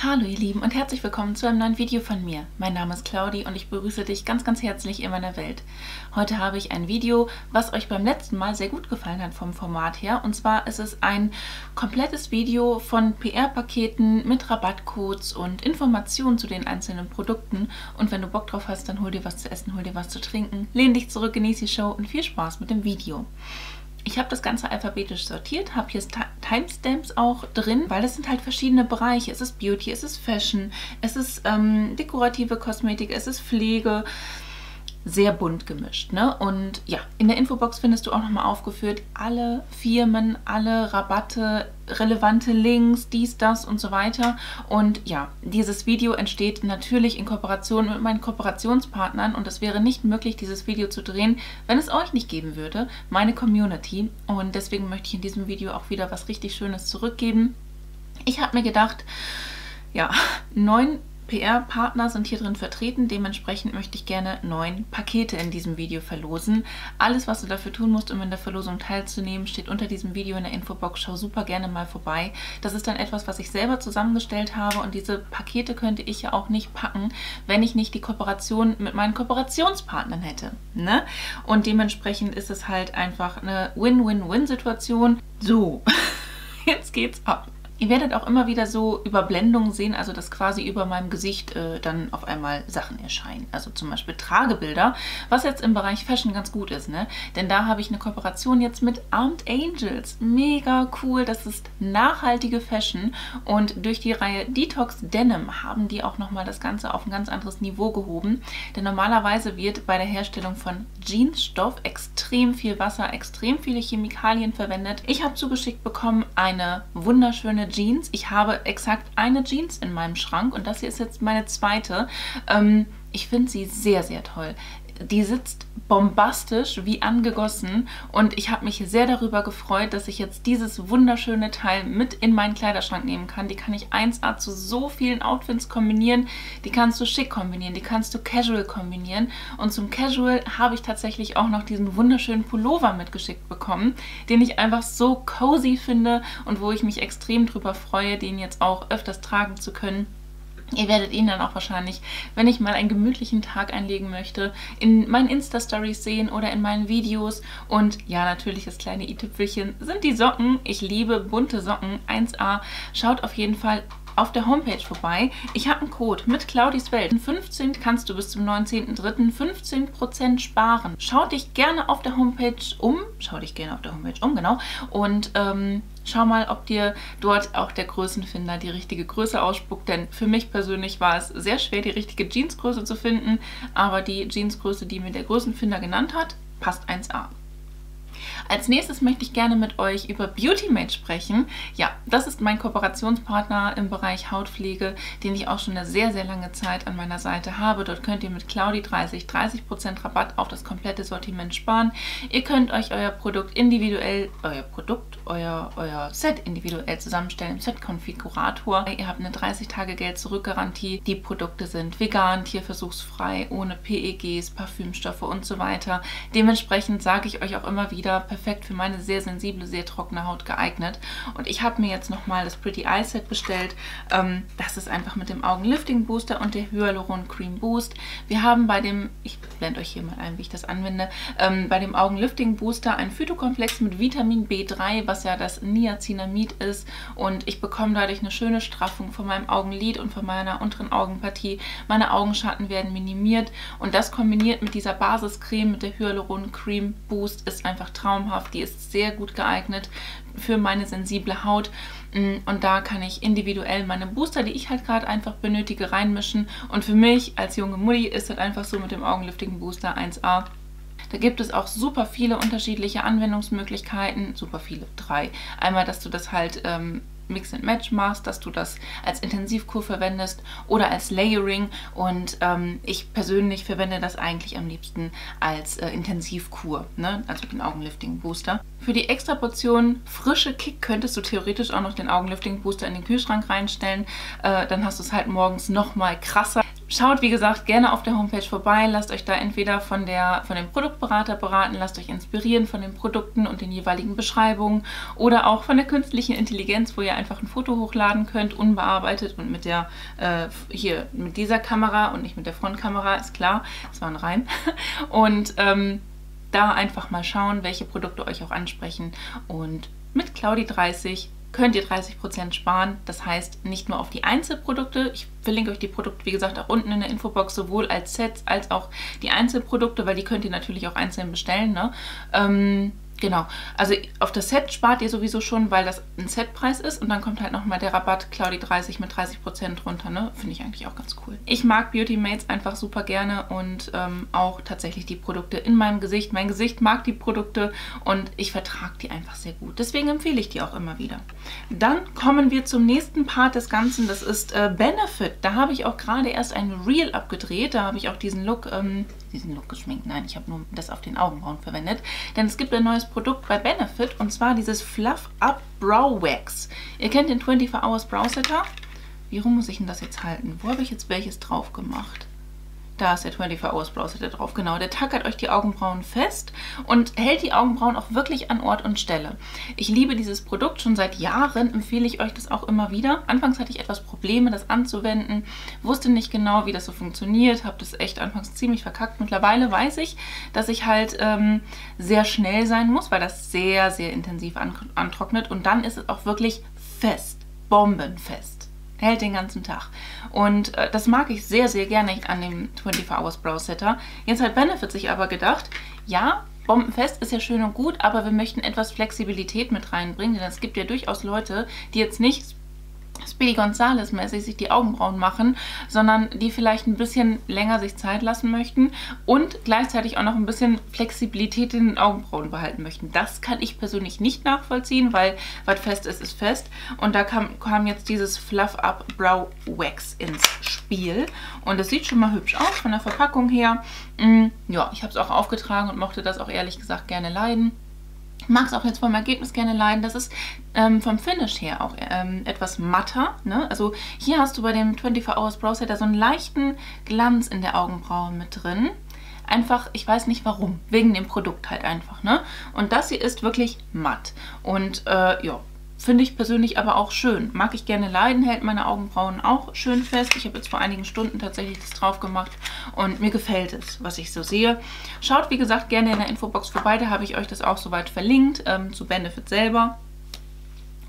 Hallo ihr Lieben und herzlich willkommen zu einem neuen Video von mir. Mein Name ist Claudi und ich begrüße dich ganz ganz herzlich in meiner Welt. Heute habe ich ein Video, was euch beim letzten Mal sehr gut gefallen hat vom Format her. Und zwar ist es ein komplettes Video von PR-Paketen mit Rabattcodes und Informationen zu den einzelnen Produkten. Und wenn du Bock drauf hast, dann hol dir was zu essen, hol dir was zu trinken, lehn dich zurück, genieße die Show und viel Spaß mit dem Video. Ich habe das Ganze alphabetisch sortiert, habe hier Timestamps auch drin, weil das sind halt verschiedene Bereiche. Es ist Beauty, es ist Fashion, es ist ähm, dekorative Kosmetik, es ist Pflege, sehr bunt gemischt. Ne? Und ja, in der Infobox findest du auch nochmal aufgeführt alle Firmen, alle Rabatte, relevante Links, dies, das und so weiter. Und ja, dieses Video entsteht natürlich in Kooperation mit meinen Kooperationspartnern und es wäre nicht möglich, dieses Video zu drehen, wenn es euch nicht geben würde, meine Community. Und deswegen möchte ich in diesem Video auch wieder was richtig Schönes zurückgeben. Ich habe mir gedacht, ja, neun PR-Partner sind hier drin vertreten. Dementsprechend möchte ich gerne neun Pakete in diesem Video verlosen. Alles, was du dafür tun musst, um in der Verlosung teilzunehmen, steht unter diesem Video in der Infobox. Schau super gerne mal vorbei. Das ist dann etwas, was ich selber zusammengestellt habe und diese Pakete könnte ich ja auch nicht packen, wenn ich nicht die Kooperation mit meinen Kooperationspartnern hätte. Ne? Und dementsprechend ist es halt einfach eine Win-Win-Win-Situation. So, jetzt geht's ab. Ihr werdet auch immer wieder so Überblendungen sehen, also dass quasi über meinem Gesicht äh, dann auf einmal Sachen erscheinen. Also zum Beispiel Tragebilder, was jetzt im Bereich Fashion ganz gut ist, ne? Denn da habe ich eine Kooperation jetzt mit Armed Angels. Mega cool, das ist nachhaltige Fashion und durch die Reihe Detox Denim haben die auch nochmal das Ganze auf ein ganz anderes Niveau gehoben. Denn normalerweise wird bei der Herstellung von Jeansstoff extrem viel Wasser, extrem viele Chemikalien verwendet. Ich habe zugeschickt bekommen eine wunderschöne Jeans. Ich habe exakt eine Jeans in meinem Schrank und das hier ist jetzt meine zweite. Ähm, ich finde sie sehr, sehr toll. Die sitzt bombastisch wie angegossen und ich habe mich sehr darüber gefreut, dass ich jetzt dieses wunderschöne Teil mit in meinen Kleiderschrank nehmen kann. Die kann ich 1A zu so vielen Outfits kombinieren. Die kannst du schick kombinieren, die kannst du casual kombinieren und zum Casual habe ich tatsächlich auch noch diesen wunderschönen Pullover mitgeschickt bekommen, den ich einfach so cozy finde und wo ich mich extrem drüber freue, den jetzt auch öfters tragen zu können. Ihr werdet ihn dann auch wahrscheinlich, wenn ich mal einen gemütlichen Tag einlegen möchte, in meinen Insta-Stories sehen oder in meinen Videos. Und ja, natürlich das kleine i-Tüpfelchen sind die Socken. Ich liebe bunte Socken, 1A. Schaut auf jeden Fall auf der Homepage vorbei. Ich habe einen Code mit Claudis Welt. 15 kannst du bis zum 19.03. 15% sparen. Schau dich gerne auf der Homepage um. Schau dich gerne auf der Homepage um, genau. Und ähm, schau mal, ob dir dort auch der Größenfinder die richtige Größe ausspuckt. Denn für mich persönlich war es sehr schwer, die richtige Jeansgröße zu finden. Aber die Jeansgröße, die mir der Größenfinder genannt hat, passt 1A. Als nächstes möchte ich gerne mit euch über BeautyMate sprechen. Ja, das ist mein Kooperationspartner im Bereich Hautpflege, den ich auch schon eine sehr, sehr lange Zeit an meiner Seite habe. Dort könnt ihr mit Claudi30 30% Rabatt auf das komplette Sortiment sparen. Ihr könnt euch euer Produkt individuell, euer Produkt, euer, euer Set individuell zusammenstellen im Set-Konfigurator. Ihr habt eine 30-Tage-Geld-Zurück-Garantie. Die Produkte sind vegan, tierversuchsfrei, ohne PEGs, Parfümstoffe und so weiter. Dementsprechend sage ich euch auch immer wieder, perfekt für meine sehr sensible, sehr trockene Haut geeignet. Und ich habe mir jetzt nochmal das Pretty Eye Set bestellt. Ähm, das ist einfach mit dem Augenlifting Booster und der Hyaluron Cream Boost. Wir haben bei dem, ich blende euch hier mal ein, wie ich das anwende, ähm, bei dem Augenlifting Booster ein Phytokomplex mit Vitamin B3, was ja das Niacinamid ist. Und ich bekomme dadurch eine schöne Straffung von meinem Augenlid und von meiner unteren Augenpartie. Meine Augenschatten werden minimiert und das kombiniert mit dieser Basiscreme, mit der Hyaluron Cream Boost, ist einfach traumhaft. Die ist sehr gut geeignet für meine sensible Haut. Mm, und da kann ich individuell meine Booster, die ich halt gerade einfach benötige, reinmischen. Und für mich als junge Mutti ist das einfach so mit dem Augenliftigen Booster 1A. Da gibt es auch super viele unterschiedliche Anwendungsmöglichkeiten. Super viele, drei. Einmal, dass du das halt ähm, Mix and Match machst, dass du das als Intensivkur verwendest oder als Layering und ähm, ich persönlich verwende das eigentlich am liebsten als äh, Intensivkur, ne? also den Augenlifting Booster. Für die extra Portion frische Kick könntest du theoretisch auch noch den Augenlifting Booster in den Kühlschrank reinstellen, äh, dann hast du es halt morgens nochmal krasser Schaut, wie gesagt, gerne auf der Homepage vorbei. Lasst euch da entweder von, der, von dem Produktberater beraten, lasst euch inspirieren von den Produkten und den jeweiligen Beschreibungen oder auch von der künstlichen Intelligenz, wo ihr einfach ein Foto hochladen könnt, unbearbeitet und mit der, äh, hier, mit dieser Kamera und nicht mit der Frontkamera, ist klar, das war ein Reim. Und ähm, da einfach mal schauen, welche Produkte euch auch ansprechen und mit Claudi 30 könnt ihr 30% sparen. Das heißt, nicht nur auf die Einzelprodukte. Ich verlinke euch die Produkte, wie gesagt, auch unten in der Infobox, sowohl als Sets als auch die Einzelprodukte, weil die könnt ihr natürlich auch einzeln bestellen. Ne? Ähm, Genau, also auf das Set spart ihr sowieso schon, weil das ein Setpreis ist und dann kommt halt nochmal der Rabatt Claudi 30 mit 30% runter, ne? Finde ich eigentlich auch ganz cool. Ich mag Beauty Mates einfach super gerne und ähm, auch tatsächlich die Produkte in meinem Gesicht. Mein Gesicht mag die Produkte und ich vertrage die einfach sehr gut. Deswegen empfehle ich die auch immer wieder. Dann kommen wir zum nächsten Part des Ganzen, das ist äh, Benefit. Da habe ich auch gerade erst ein Reel abgedreht, da habe ich auch diesen Look, ähm, diesen Look geschminkt. Nein, ich habe nur das auf den Augenbrauen verwendet, denn es gibt ein neues Produkt bei Benefit und zwar dieses Fluff Up Brow Wax. Ihr kennt den 24 Hours Brow Setter. Wie rum muss ich denn das jetzt halten? Wo habe ich jetzt welches drauf gemacht? Da ist der 24 Hours Brow Setter drauf. Genau, der tackert euch die Augenbrauen fest und hält die Augenbrauen auch wirklich an Ort und Stelle. Ich liebe dieses Produkt. Schon seit Jahren empfehle ich euch das auch immer wieder. Anfangs hatte ich etwas Probleme, das anzuwenden. Wusste nicht genau, wie das so funktioniert. Habe das echt anfangs ziemlich verkackt. Mittlerweile weiß ich, dass ich halt ähm, sehr schnell sein muss, weil das sehr, sehr intensiv antrocknet. Und dann ist es auch wirklich fest. Bombenfest hält den ganzen Tag. Und äh, das mag ich sehr, sehr gerne an dem 24 Hours Brow Setter. Jetzt hat Benefit sich aber gedacht, ja, bombenfest ist ja schön und gut, aber wir möchten etwas Flexibilität mit reinbringen, denn es gibt ja durchaus Leute, die jetzt nicht Speedy Gonzales-mäßig sich die Augenbrauen machen, sondern die vielleicht ein bisschen länger sich Zeit lassen möchten und gleichzeitig auch noch ein bisschen Flexibilität in den Augenbrauen behalten möchten. Das kann ich persönlich nicht nachvollziehen, weil was fest ist, ist fest. Und da kam, kam jetzt dieses Fluff Up Brow Wax ins Spiel. Und es sieht schon mal hübsch aus von der Verpackung her. Mm, ja, ich habe es auch aufgetragen und mochte das auch ehrlich gesagt gerne leiden mag es auch jetzt vom Ergebnis gerne leiden. Das ist ähm, vom Finish her auch ähm, etwas matter. Ne? Also hier hast du bei dem 24 Hours Brow Setter so einen leichten Glanz in der Augenbraue mit drin. Einfach, ich weiß nicht warum, wegen dem Produkt halt einfach. Ne? Und das hier ist wirklich matt. Und äh, ja, Finde ich persönlich aber auch schön. Mag ich gerne leiden, hält meine Augenbrauen auch schön fest. Ich habe jetzt vor einigen Stunden tatsächlich das drauf gemacht und mir gefällt es, was ich so sehe. Schaut, wie gesagt, gerne in der Infobox vorbei, da habe ich euch das auch soweit verlinkt, ähm, zu Benefit selber.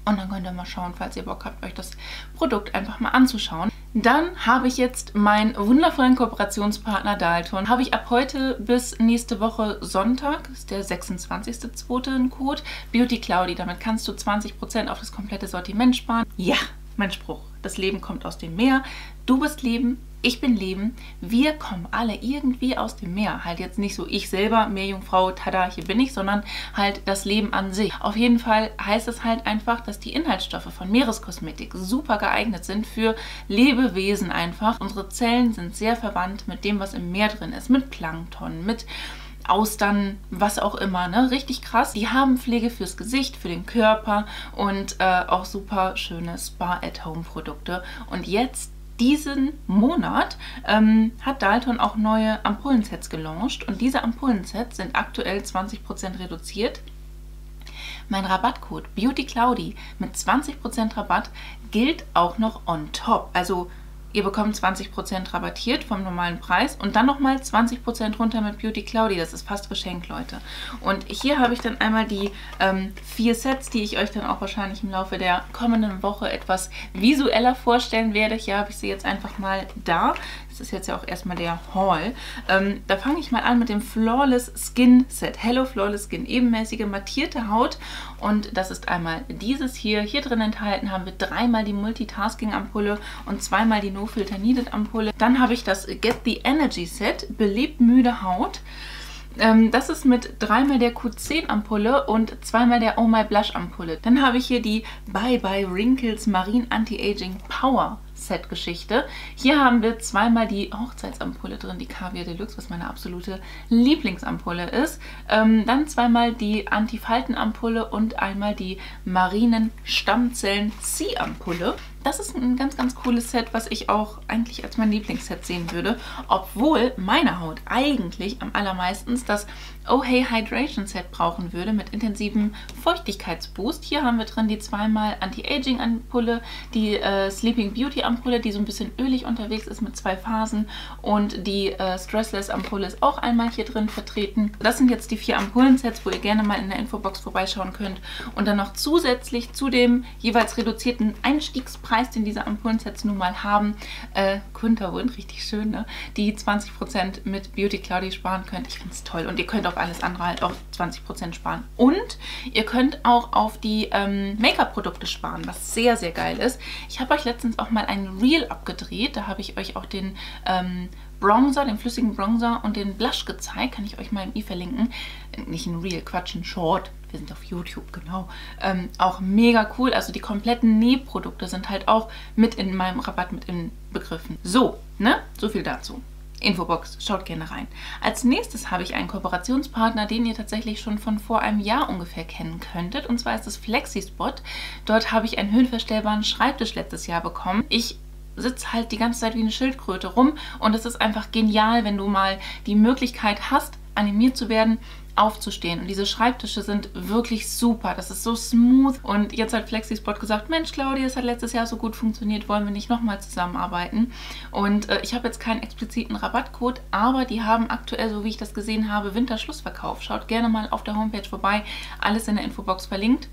Und dann könnt ihr mal schauen, falls ihr Bock habt, euch das Produkt einfach mal anzuschauen. Dann habe ich jetzt meinen wundervollen Kooperationspartner Dalton. Habe ich ab heute bis nächste Woche Sonntag, ist der 26.02. einen Code, Beauty Cloudy. Damit kannst du 20% auf das komplette Sortiment sparen. Ja, mein Spruch. Das Leben kommt aus dem Meer. Du bist Leben, ich bin Leben, wir kommen alle irgendwie aus dem Meer. Halt jetzt nicht so ich selber, Meerjungfrau, tada, hier bin ich, sondern halt das Leben an sich. Auf jeden Fall heißt es halt einfach, dass die Inhaltsstoffe von Meereskosmetik super geeignet sind für Lebewesen einfach. Unsere Zellen sind sehr verwandt mit dem, was im Meer drin ist, mit Plankton, mit Austern, was auch immer, ne? Richtig krass. Die haben Pflege fürs Gesicht, für den Körper und äh, auch super schöne Spa-at-Home-Produkte. Und jetzt diesen Monat ähm, hat Dalton auch neue Ampullensets gelauncht und diese Ampullensets sind aktuell 20% reduziert. Mein Rabattcode BeautyCloudy mit 20% Rabatt gilt auch noch on top. Also Ihr bekommt 20% rabattiert vom normalen Preis und dann nochmal 20% runter mit Beauty Cloudy. Das ist fast Geschenk, Leute. Und hier habe ich dann einmal die ähm, vier Sets, die ich euch dann auch wahrscheinlich im Laufe der kommenden Woche etwas visueller vorstellen werde. Hier habe ich sie jetzt einfach mal da. Ist jetzt ja auch erstmal der Haul. Ähm, da fange ich mal an mit dem Flawless Skin Set. Hello Flawless Skin. Ebenmäßige mattierte Haut. Und das ist einmal dieses hier. Hier drin enthalten haben wir dreimal die Multitasking Ampulle und zweimal die No Filter Needed Ampulle. Dann habe ich das Get the Energy Set. Belebt müde Haut. Ähm, das ist mit dreimal der Q10 Ampulle und zweimal der Oh My Blush Ampulle. Dann habe ich hier die Bye Bye Wrinkles Marine Anti-Aging Power Set-Geschichte. Hier haben wir zweimal die Hochzeitsampulle drin, die Caviar Deluxe, was meine absolute Lieblingsampulle ist. Ähm, dann zweimal die Antifaltenampulle und einmal die Marinen Stammzellen C-Ampulle. Das ist ein ganz, ganz cooles Set, was ich auch eigentlich als mein Lieblingsset sehen würde. Obwohl meine Haut eigentlich am allermeisten das Oh Hey Hydration Set brauchen würde mit intensivem Feuchtigkeitsboost. Hier haben wir drin die zweimal Anti-Aging Ampulle, die äh, Sleeping Beauty Ampulle, die so ein bisschen ölig unterwegs ist mit zwei Phasen und die äh, Stressless Ampulle ist auch einmal hier drin vertreten. Das sind jetzt die vier Ampullen-Sets, wo ihr gerne mal in der Infobox vorbeischauen könnt und dann noch zusätzlich zu dem jeweils reduzierten Einstiegspreis, den diese Ampullen-Sets nun mal haben, äh, Kunterwund, richtig schön, ne? die 20% mit Beauty Cloudy sparen könnt. Ich finde es toll und ihr könnt auf alles andere halt auch 20% sparen. Und ihr könnt auch auf die ähm, Make-up-Produkte sparen, was sehr, sehr geil ist. Ich habe euch letztens auch mal ein Reel abgedreht. Da habe ich euch auch den ähm, Bronzer, den flüssigen Bronzer und den Blush gezeigt. Kann ich euch mal im i verlinken. Nicht ein Reel, Quatsch, ein Short. Wir sind auf YouTube, genau. Ähm, auch mega cool. Also die kompletten Nähprodukte sind halt auch mit in meinem Rabatt mit inbegriffen. So, ne? So viel dazu. Infobox, schaut gerne rein. Als nächstes habe ich einen Kooperationspartner, den ihr tatsächlich schon von vor einem Jahr ungefähr kennen könntet. Und zwar ist es FlexiSpot. Dort habe ich einen höhenverstellbaren Schreibtisch letztes Jahr bekommen. Ich sitze halt die ganze Zeit wie eine Schildkröte rum und es ist einfach genial, wenn du mal die Möglichkeit hast, animiert zu werden aufzustehen. Und diese Schreibtische sind wirklich super. Das ist so smooth. Und jetzt hat FlexiSpot gesagt, Mensch Claudia, es hat letztes Jahr so gut funktioniert, wollen wir nicht nochmal zusammenarbeiten? Und äh, ich habe jetzt keinen expliziten Rabattcode, aber die haben aktuell, so wie ich das gesehen habe, Winterschlussverkauf. Schaut gerne mal auf der Homepage vorbei. Alles in der Infobox verlinkt.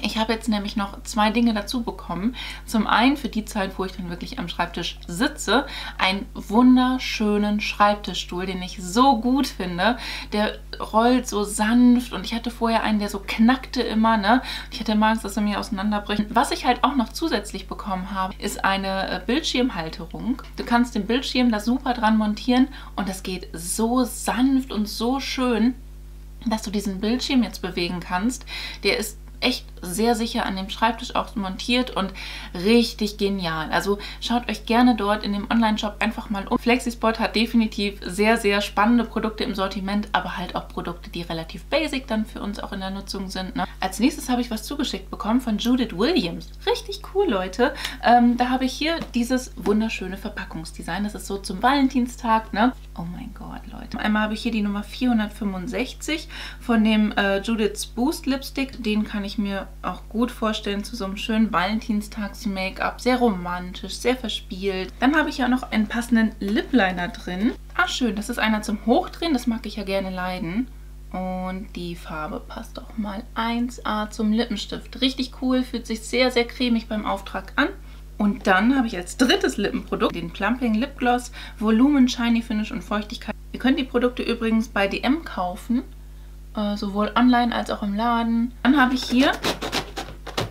Ich habe jetzt nämlich noch zwei Dinge dazu bekommen. Zum einen für die Zeit, wo ich dann wirklich am Schreibtisch sitze, einen wunderschönen Schreibtischstuhl, den ich so gut finde. Der rollt so sanft und ich hatte vorher einen, der so knackte immer. Ne? Ich hatte mal Angst, dass er mir auseinanderbricht. Was ich halt auch noch zusätzlich bekommen habe, ist eine äh, Bildschirmhalterung. Du kannst den Bildschirm da super dran montieren und das geht so sanft und so schön dass du diesen Bildschirm jetzt bewegen kannst. Der ist echt sehr sicher an dem Schreibtisch auch montiert und richtig genial. Also schaut euch gerne dort in dem Online-Shop einfach mal um. Flexispot hat definitiv sehr, sehr spannende Produkte im Sortiment, aber halt auch Produkte, die relativ basic dann für uns auch in der Nutzung sind. Ne? Als nächstes habe ich was zugeschickt bekommen von Judith Williams. Richtig cool, Leute. Ähm, da habe ich hier dieses wunderschöne Verpackungsdesign. Das ist so zum Valentinstag, ne? Oh mein Gott, Leute. Einmal habe ich hier die Nummer 465 von dem äh, Judith's Boost Lipstick. Den kann ich mir auch gut vorstellen zu so einem schönen Valentinstags-Make-up. Sehr romantisch, sehr verspielt. Dann habe ich ja noch einen passenden Lip Liner drin. Ah, schön. Das ist einer zum Hochdrehen. Das mag ich ja gerne leiden. Und die Farbe passt auch mal 1A zum Lippenstift. Richtig cool, fühlt sich sehr, sehr cremig beim Auftrag an. Und dann habe ich als drittes Lippenprodukt den Plumping Lip Gloss, Volumen, Shiny Finish und Feuchtigkeit. Ihr könnt die Produkte übrigens bei DM kaufen, äh, sowohl online als auch im Laden. Dann habe ich hier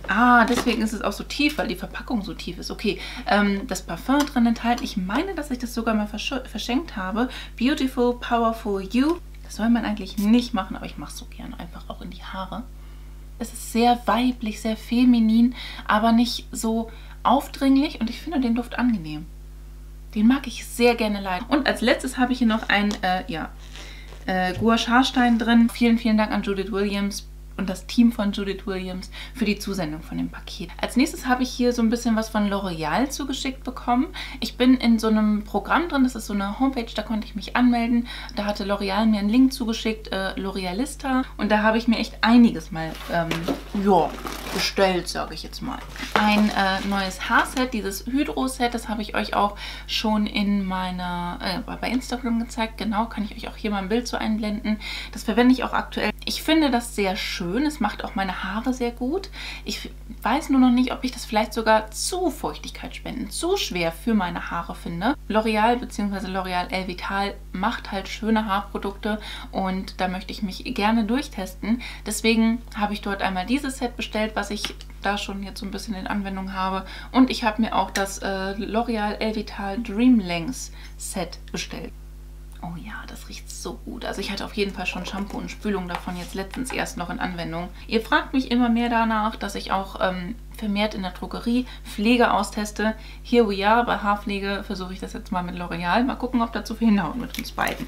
Ah, deswegen ist es auch so tief, weil die Verpackung so tief ist. Okay, ähm, das Parfum drin enthalten. Ich meine, dass ich das sogar mal verschenkt habe. Beautiful, Powerful You. Das soll man eigentlich nicht machen, aber ich mache es so gerne einfach auch in die Haare. Es ist sehr weiblich, sehr feminin, aber nicht so aufdringlich und ich finde den Duft angenehm. Den mag ich sehr gerne leiden. Und als letztes habe ich hier noch ein, äh, ja, äh, Gouache Haarstein drin. Vielen, vielen Dank an Judith Williams und das Team von Judith Williams für die Zusendung von dem Paket. Als nächstes habe ich hier so ein bisschen was von L'Oreal zugeschickt bekommen. Ich bin in so einem Programm drin, das ist so eine Homepage, da konnte ich mich anmelden. Da hatte L'Oreal mir einen Link zugeschickt, äh, L'Orealista. Und da habe ich mir echt einiges mal ähm, ja, bestellt, sage ich jetzt mal. Ein äh, neues Haarset, dieses Hydro-Set, das habe ich euch auch schon in meiner, äh, bei Instagram gezeigt. Genau, kann ich euch auch hier mal ein Bild zu einblenden. Das verwende ich auch aktuell. Ich finde das sehr schön schön. Es macht auch meine Haare sehr gut. Ich weiß nur noch nicht, ob ich das vielleicht sogar zu feuchtigkeitsspendend, zu schwer für meine Haare finde. L'Oreal bzw. L'Oreal Elvital macht halt schöne Haarprodukte und da möchte ich mich gerne durchtesten. Deswegen habe ich dort einmal dieses Set bestellt, was ich da schon jetzt so ein bisschen in Anwendung habe. Und ich habe mir auch das äh, L'Oreal Elvital Dream Lengths Set bestellt. Oh ja, das riecht so gut. Also ich hatte auf jeden Fall schon Shampoo und Spülung davon jetzt letztens erst noch in Anwendung. Ihr fragt mich immer mehr danach, dass ich auch ähm, vermehrt in der Drogerie Pflege austeste. Here we are. Bei Haarpflege versuche ich das jetzt mal mit L'Oreal. Mal gucken, ob dazu viel hinhaut mit uns beiden.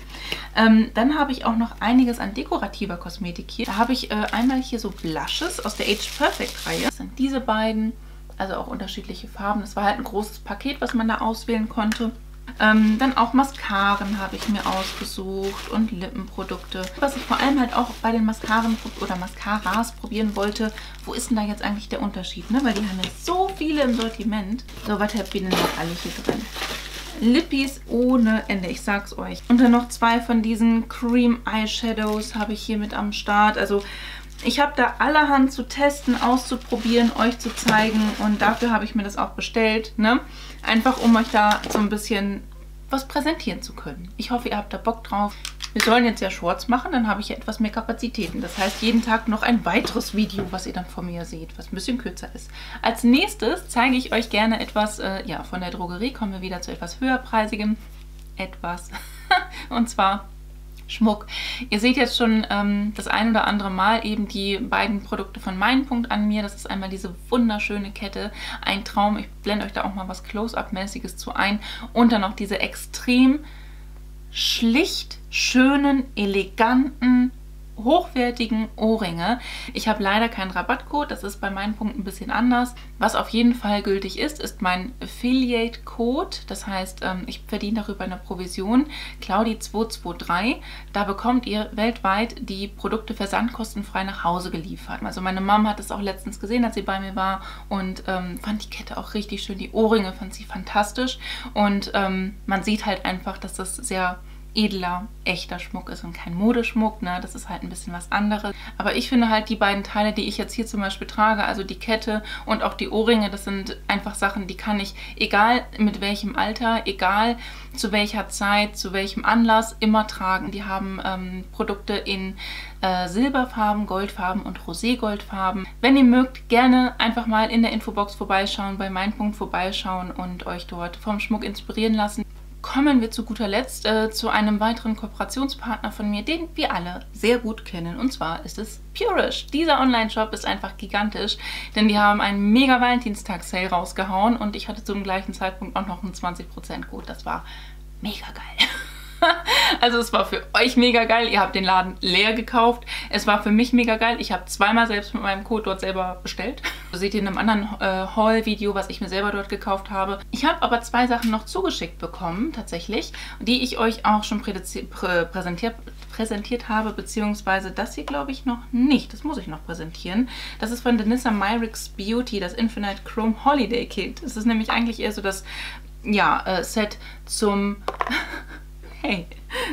Ähm, dann habe ich auch noch einiges an dekorativer Kosmetik hier. Da habe ich äh, einmal hier so Blushes aus der Age Perfect Reihe. Das sind diese beiden. also auch unterschiedliche Farben. Es war halt ein großes Paket, was man da auswählen konnte. Ähm, dann auch Mascaren habe ich mir ausgesucht und Lippenprodukte. Was ich vor allem halt auch bei den Mascaren oder Mascaras probieren wollte, wo ist denn da jetzt eigentlich der Unterschied? Ne? Weil die haben ja so viele im Sortiment. So, was habt ihr denn noch alle hier drin? Lippies ohne Ende, ich sag's euch. Und dann noch zwei von diesen Cream Eyeshadows habe ich hier mit am Start. Also ich habe da allerhand zu testen, auszuprobieren, euch zu zeigen und dafür habe ich mir das auch bestellt. Ne? Einfach um euch da so ein bisschen was präsentieren zu können. Ich hoffe, ihr habt da Bock drauf. Wir sollen jetzt ja Shorts machen, dann habe ich ja etwas mehr Kapazitäten. Das heißt, jeden Tag noch ein weiteres Video, was ihr dann von mir seht, was ein bisschen kürzer ist. Als nächstes zeige ich euch gerne etwas, äh, ja, von der Drogerie kommen wir wieder zu etwas höherpreisigem. Etwas. Und zwar Schmuck. Ihr seht jetzt schon ähm, das ein oder andere Mal eben die beiden Produkte von meinem Punkt an mir. Das ist einmal diese wunderschöne Kette, ein Traum. Ich blende euch da auch mal was Close-Up-mäßiges zu ein. Und dann noch diese extrem schlicht, schönen, eleganten hochwertigen Ohrringe. Ich habe leider keinen Rabattcode, das ist bei meinen Punkten ein bisschen anders. Was auf jeden Fall gültig ist, ist mein Affiliate-Code. Das heißt, ähm, ich verdiene darüber eine Provision, Claudi223. Da bekommt ihr weltweit die Produkte versandkostenfrei nach Hause geliefert. Also meine Mom hat es auch letztens gesehen, als sie bei mir war und ähm, fand die Kette auch richtig schön. Die Ohrringe fand sie fantastisch und ähm, man sieht halt einfach, dass das sehr edler, echter Schmuck ist und kein Modeschmuck. Ne? Das ist halt ein bisschen was anderes. Aber ich finde halt die beiden Teile, die ich jetzt hier zum Beispiel trage, also die Kette und auch die Ohrringe, das sind einfach Sachen, die kann ich, egal mit welchem Alter, egal zu welcher Zeit, zu welchem Anlass, immer tragen. Die haben ähm, Produkte in äh, Silberfarben, Goldfarben und Roségoldfarben. Wenn ihr mögt, gerne einfach mal in der Infobox vorbeischauen, bei Mein Punkt vorbeischauen und euch dort vom Schmuck inspirieren lassen kommen wir zu guter Letzt äh, zu einem weiteren Kooperationspartner von mir, den wir alle sehr gut kennen. Und zwar ist es Purish. Dieser Online-Shop ist einfach gigantisch, denn die haben einen mega Valentinstag-Sale rausgehauen und ich hatte zum gleichen Zeitpunkt auch noch einen 20%-Code. Das war mega geil. also es war für euch mega geil. Ihr habt den Laden leer gekauft. Es war für mich mega geil. Ich habe zweimal selbst mit meinem Code dort selber bestellt. Das seht ihr in einem anderen äh, Haul-Video, was ich mir selber dort gekauft habe. Ich habe aber zwei Sachen noch zugeschickt bekommen, tatsächlich, die ich euch auch schon prä präsentiert, präsentiert habe, beziehungsweise das hier glaube ich noch nicht. Das muss ich noch präsentieren. Das ist von Denissa Myricks Beauty, das Infinite Chrome Holiday Kit. Das ist nämlich eigentlich eher so das ja, äh, Set zum hey,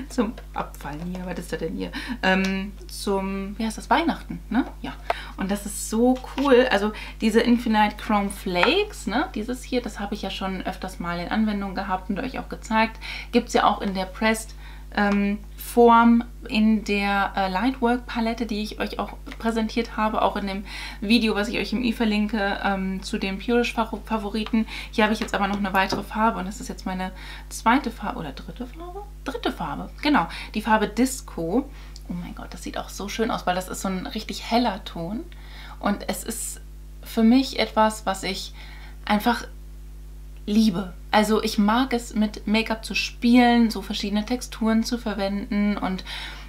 zum Abfallen hier, was ist das denn hier? Ähm, zum, wie heißt das, Weihnachten, ne? Ja. Und das ist so cool. Also diese Infinite Chrome Flakes, ne? Dieses hier, das habe ich ja schon öfters mal in Anwendung gehabt und euch auch gezeigt. Gibt es ja auch in der Pressed ähm, Form in der äh, Lightwork Palette, die ich euch auch präsentiert habe, auch in dem Video, was ich euch im i verlinke, ähm, zu den Purish Favoriten. Hier habe ich jetzt aber noch eine weitere Farbe und das ist jetzt meine zweite Farbe oder dritte Farbe? Dritte Farbe, genau. Die Farbe Disco. Oh mein Gott, das sieht auch so schön aus, weil das ist so ein richtig heller Ton und es ist für mich etwas, was ich einfach liebe. Also ich mag es mit Make-up zu spielen, so verschiedene Texturen zu verwenden und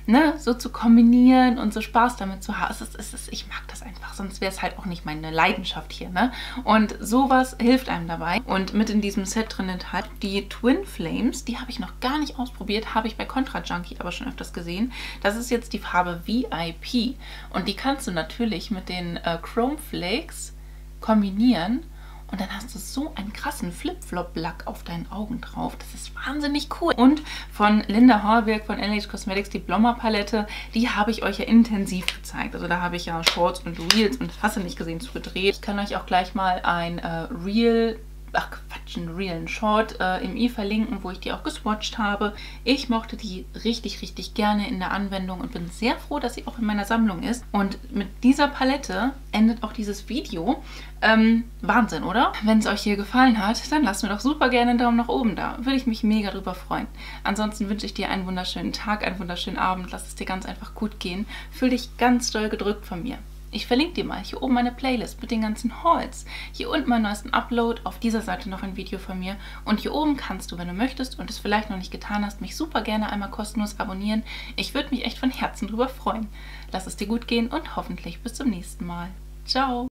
ne, so zu kombinieren und so Spaß damit zu haben. Es ist, es ist, ich mag das einfach, sonst wäre es halt auch nicht meine Leidenschaft hier. Ne? Und sowas hilft einem dabei. Und mit in diesem Set drin enthalten die Twin Flames, die habe ich noch gar nicht ausprobiert, habe ich bei Contra Junkie aber schon öfters gesehen. Das ist jetzt die Farbe VIP und die kannst du natürlich mit den äh, Chrome Flakes kombinieren und dann hast du so einen krassen Flip-Flop-Lack auf deinen Augen drauf. Das ist wahnsinnig cool. Und von Linda Horberg von LH Cosmetics, die Blommer Palette, die habe ich euch ja intensiv gezeigt. Also da habe ich ja Shorts und Reels und du nicht gesehen zu gedreht. Ich kann euch auch gleich mal ein äh, Reel ach Quatsch, einen realen Short äh, im i verlinken, wo ich die auch geswatcht habe. Ich mochte die richtig, richtig gerne in der Anwendung und bin sehr froh, dass sie auch in meiner Sammlung ist. Und mit dieser Palette endet auch dieses Video. Ähm, Wahnsinn, oder? Wenn es euch hier gefallen hat, dann lasst mir doch super gerne einen Daumen nach oben da. Würde ich mich mega drüber freuen. Ansonsten wünsche ich dir einen wunderschönen Tag, einen wunderschönen Abend. Lass es dir ganz einfach gut gehen. Fühl dich ganz doll gedrückt von mir. Ich verlinke dir mal hier oben meine Playlist mit den ganzen Hauls. Hier unten meinen neuesten Upload, auf dieser Seite noch ein Video von mir. Und hier oben kannst du, wenn du möchtest und es vielleicht noch nicht getan hast, mich super gerne einmal kostenlos abonnieren. Ich würde mich echt von Herzen drüber freuen. Lass es dir gut gehen und hoffentlich bis zum nächsten Mal. Ciao!